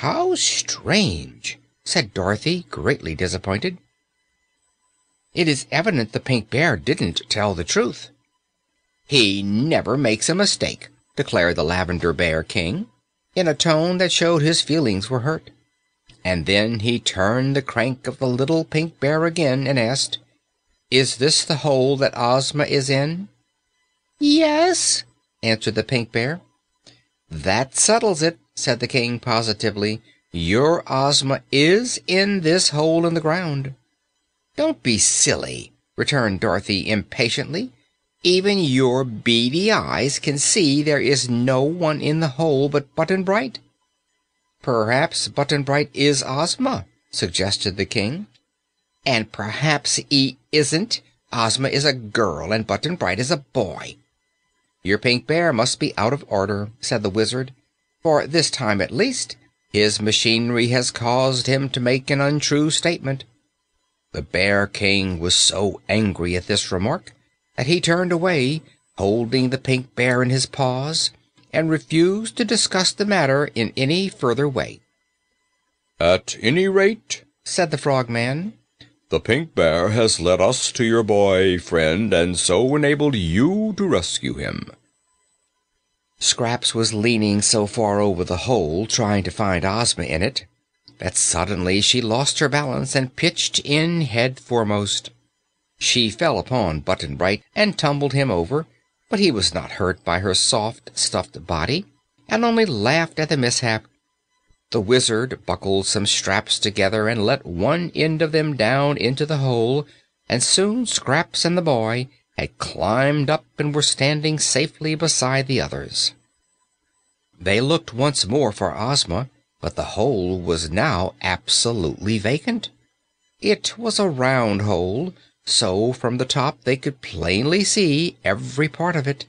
"How strange!" said Dorothy, greatly disappointed. "It is evident the Pink Bear didn't tell the truth." "He never makes a mistake," declared the Lavender Bear King, in a tone that showed his feelings were hurt. And then he turned the crank of the little Pink Bear again and asked, "Is this the hole that Ozma is in?" "Yes," answered the Pink Bear. "That settles it," said the King positively. "Your Ozma is in this hole in the ground." "Don't be silly," returned Dorothy impatiently. "Even your beady eyes can see there is no one in the hole but Button Bright." "Perhaps Button Bright is Ozma," suggested the King. "And perhaps he isn't. Ozma is a girl and Button Bright is a boy." "Your Pink Bear must be out of order," said the Wizard. "For this time, at least, his machinery has caused him to make an untrue statement." The Bear King was so angry at this remark that he turned away, holding the Pink Bear in his paws, and refused to discuss the matter in any further way. "At any rate," said the Frogman, "the Pink Bear has led us to your boy friend and so enabled you to rescue him." Scraps was leaning so far over the hole, trying to find Ozma in it, that suddenly she lost her balance and pitched in head foremost. She fell upon Button Bright and tumbled him over, but he was not hurt by her soft, stuffed body and only laughed at the mishap. The Wizard buckled some straps together and let one end of them down into the hole, and soon Scraps and the boy had climbed up and were standing safely beside the others. They looked once more for Ozma, but the hole was now absolutely vacant. It was a round hole, so from the top they could plainly see every part of it.